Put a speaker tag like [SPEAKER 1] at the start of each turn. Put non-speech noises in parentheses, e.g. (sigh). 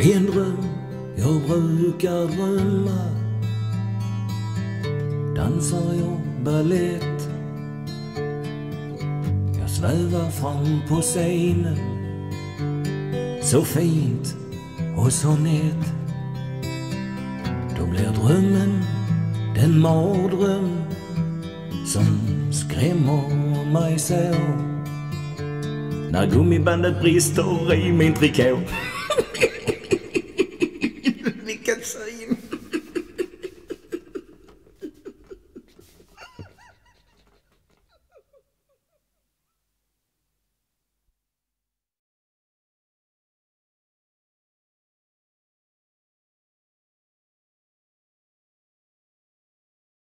[SPEAKER 1] En dröm jag brukar drömma. Dansar jag ballett Jag svävar fram på scenen. Så fint och så nätt Då blir drömmen den mardröm som skrämmer mig så. När gummibandet brister i min trikå. (laughs) we gets sign.